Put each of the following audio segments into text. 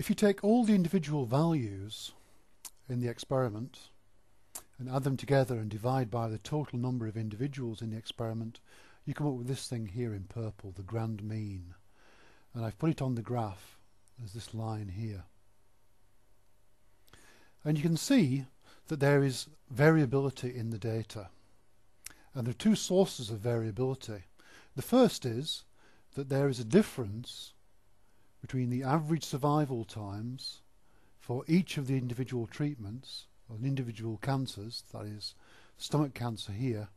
If you take all the individual values in the experiment and add them together and divide by the total number of individuals in the experiment, you come up with this thing here in purple, the grand mean. And I've put it on the graph as this line here. And you can see that there is variability in the data. And there are two sources of variability. The first is that there is a difference between the average survival times for each of the individual treatments or individual cancers, that is stomach cancer here,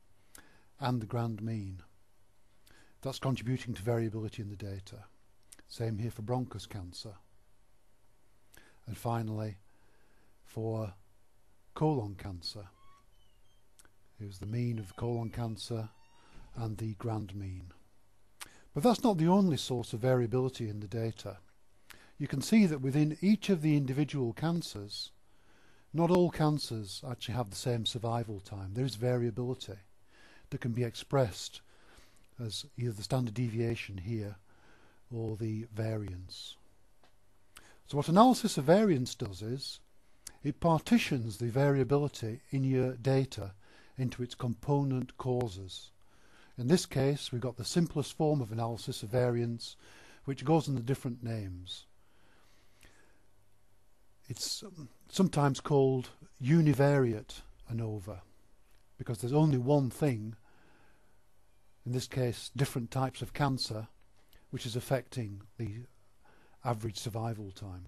and the grand mean. That's contributing to variability in the data. Same here for bronchus cancer. And finally, for colon cancer. Here's the mean of colon cancer and the grand mean. But that's not the only source of variability in the data. You can see that within each of the individual cancers, not all cancers actually have the same survival time. There is variability that can be expressed as either the standard deviation here or the variance. So what analysis of variance does is it partitions the variability in your data into its component causes. In this case, we've got the simplest form of analysis of variance, which goes under different names. It's um, sometimes called univariate ANOVA because there's only one thing, in this case different types of cancer, which is affecting the average survival time.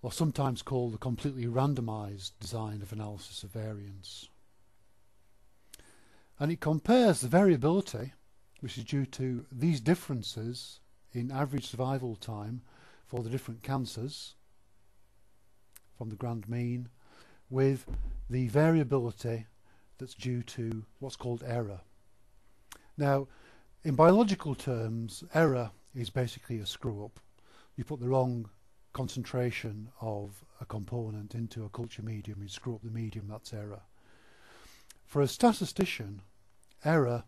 Or sometimes called the completely randomized design of analysis of variance and it compares the variability which is due to these differences in average survival time for the different cancers from the grand mean with the variability that's due to what's called error. Now in biological terms error is basically a screw up. You put the wrong concentration of a component into a culture medium, you screw up the medium, that's error. For a statistician, error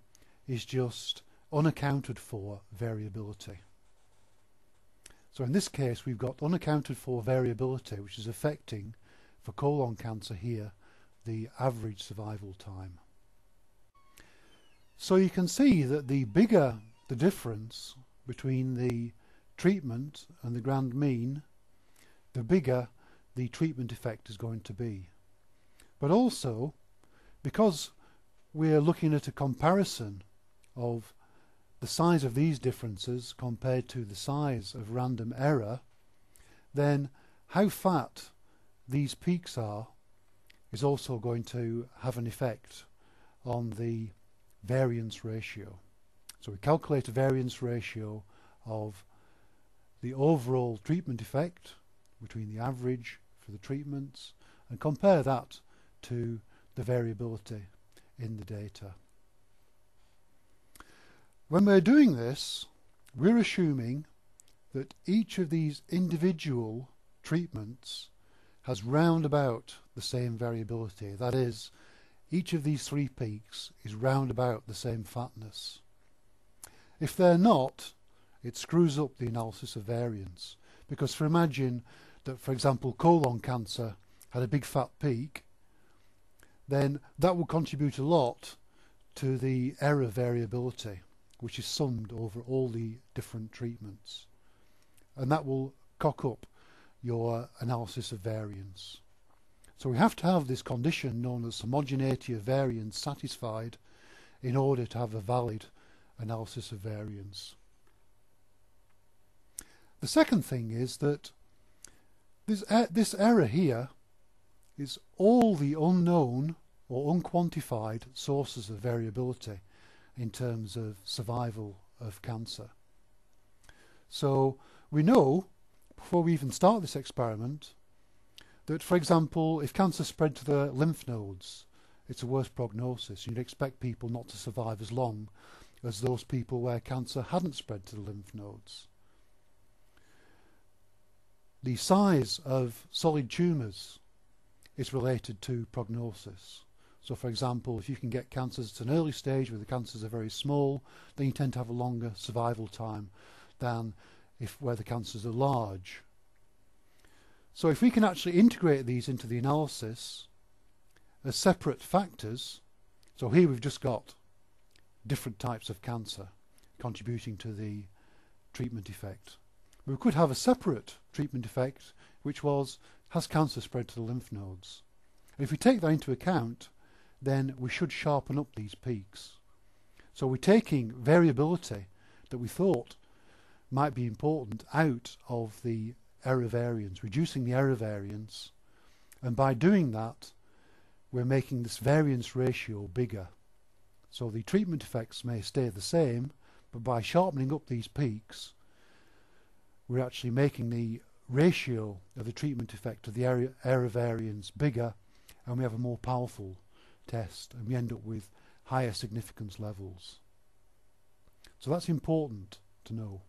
is just unaccounted for variability. So in this case we've got unaccounted for variability which is affecting for colon cancer here the average survival time. So you can see that the bigger the difference between the treatment and the grand mean the bigger the treatment effect is going to be. But also because we're looking at a comparison of the size of these differences compared to the size of random error, then how fat these peaks are is also going to have an effect on the variance ratio. So we calculate a variance ratio of the overall treatment effect between the average for the treatments and compare that to the variability in the data. When we're doing this, we're assuming that each of these individual treatments has round about the same variability. That is, each of these three peaks is round about the same fatness. If they're not, it screws up the analysis of variance. Because for imagine that, for example, colon cancer had a big fat peak then that will contribute a lot to the error variability which is summed over all the different treatments and that will cock up your analysis of variance. So we have to have this condition known as homogeneity of variance satisfied in order to have a valid analysis of variance. The second thing is that this, er this error here is all the unknown or unquantified sources of variability in terms of survival of cancer. So we know, before we even start this experiment, that for example, if cancer spread to the lymph nodes, it's a worse prognosis. You'd expect people not to survive as long as those people where cancer hadn't spread to the lymph nodes. The size of solid tumours is related to prognosis. So for example, if you can get cancers at an early stage where the cancers are very small, then you tend to have a longer survival time than if where the cancers are large. So if we can actually integrate these into the analysis as separate factors, so here we've just got different types of cancer contributing to the treatment effect. We could have a separate treatment effect which was has cancer spread to the lymph nodes. If we take that into account then we should sharpen up these peaks. So we're taking variability that we thought might be important out of the error variance, reducing the error variance, and by doing that we're making this variance ratio bigger. So the treatment effects may stay the same, but by sharpening up these peaks, we're actually making the ratio of the treatment effect to the error, error variance bigger, and we have a more powerful test, and we end up with higher significance levels. So that's important to know.